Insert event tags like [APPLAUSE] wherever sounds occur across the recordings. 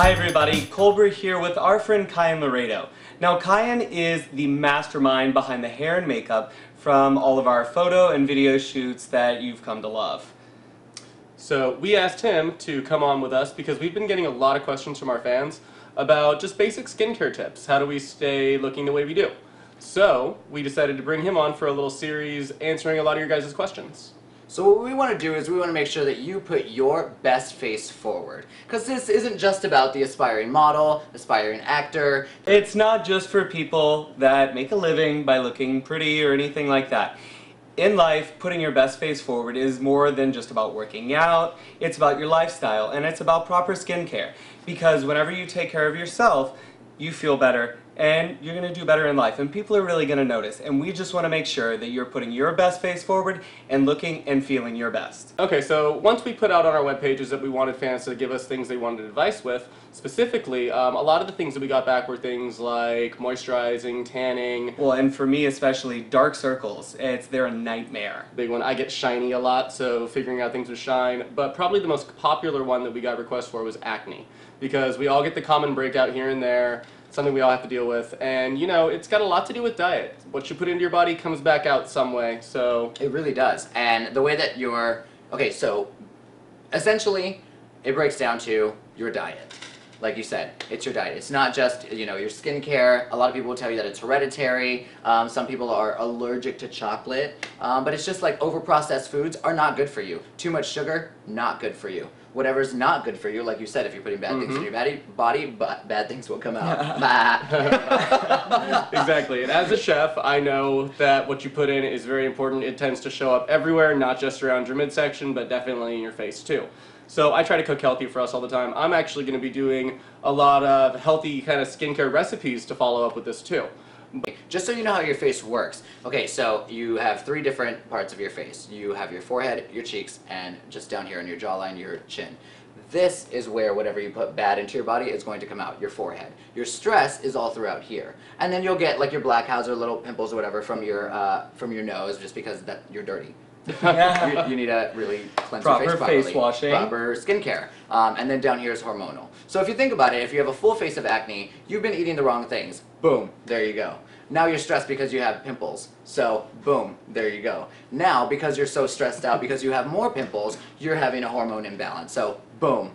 Hi everybody, Colbra here with our friend Kyan Laredo. Now Kyan is the mastermind behind the hair and makeup from all of our photo and video shoots that you've come to love. So we asked him to come on with us because we've been getting a lot of questions from our fans about just basic skincare tips. How do we stay looking the way we do? So we decided to bring him on for a little series answering a lot of your guys' questions. So what we want to do is we want to make sure that you put your best face forward. Because this isn't just about the aspiring model, aspiring actor. It's not just for people that make a living by looking pretty or anything like that. In life, putting your best face forward is more than just about working out, it's about your lifestyle, and it's about proper skincare. Because whenever you take care of yourself, you feel better, and you're going to do better in life, and people are really going to notice. And we just want to make sure that you're putting your best face forward and looking and feeling your best. Okay, so once we put out on our web pages that we wanted fans to give us things they wanted advice with, specifically, um, a lot of the things that we got back were things like moisturizing, tanning. Well, and for me especially, dark circles, it's they're a nightmare. Big one. I get shiny a lot, so figuring out things with shine. But probably the most popular one that we got requests for was acne, because we all get the common breakout here and there something we all have to deal with. And you know, it's got a lot to do with diet. What you put into your body comes back out some way. So it really does. And the way that you're okay, so essentially, it breaks down to your diet. Like you said, it's your diet. It's not just you know your skincare. A lot of people will tell you that it's hereditary. Um, some people are allergic to chocolate, um, but it's just like over-processed foods are not good for you. Too much sugar, not good for you whatever's not good for you, like you said, if you're putting bad mm -hmm. things in mm-hmm. your body, body bad things will come out. [LAUGHS] exactly. And as a chef, I know that what you put in is very important. It tends to show up everywhere, not just around your midsection, but definitely in your face too. So I try to cook healthy for us all the time. I'm actually going to be doing a lot of healthy kind of skincare recipes to follow up with this too. Just so you know how your face works. Okay, so you have three different parts of your face. You have your forehead, your cheeks, and just down here on your jawline, your chin. This is where whatever you put bad into your body is going to come out, your forehead. Your stress is all throughout here. And then you'll get like your black or little pimples or whatever from your, uh, from your nose just because that you're dirty. [LAUGHS] you, you, need to really cleanse proper your face properly. face washing. Proper skincare. Um, and then down here is hormonal. So if you think about it, if you have a full face of acne, you've been eating the wrong things. Boom, there you go. Now you're stressed because you have pimples. So, boom, there you go. Now, because you're so stressed out because you have more pimples, you're having a hormone imbalance. So, boom,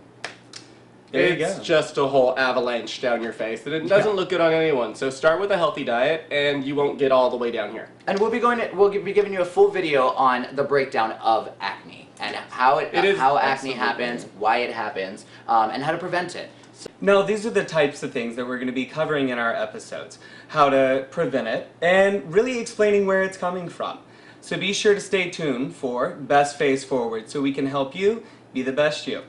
there it's just a whole avalanche down your face, and it doesn't yeah. look good on anyone. So start with a healthy diet, and you won't get all the way down here. And we'll be going. To, we'll be giving you a full video on the breakdown of acne and how it, it how acne happens, why it happens, um, and how to prevent it. Now, these are the types of things that we're going to be covering in our episodes. How to prevent it, and really explaining where it's coming from. So be sure to stay tuned for Best Face Forward so we can help you be the best you.